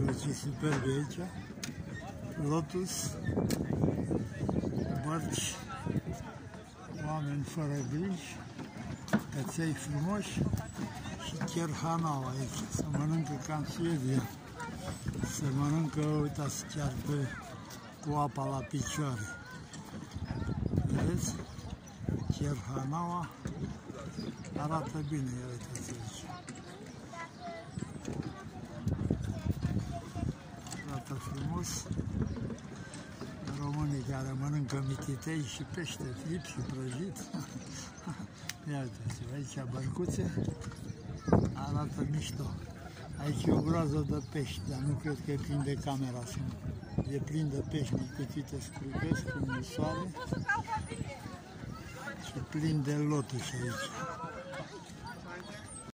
Uitați-vă ce superbe aici. Lotus, bărci, oameni fără griji, căței frumoși și chiar hanau aici. Se mănâncă ca în Suedia. Se mănâncă, uitați, chiar pe, cu apa la picioare. Vedeți? Chiar hanaua arată bine, ia uitați aici. Arată frumos. Românii care mănâncă mititei și pește fript și prăjit. Ia uitați aici bărcuțe. Arată mișto. Aici e o groază de pești, dar nu cred că e plin de camera. E plin de pești micuțite scrupesc, cu soare și plin de lotuși aici.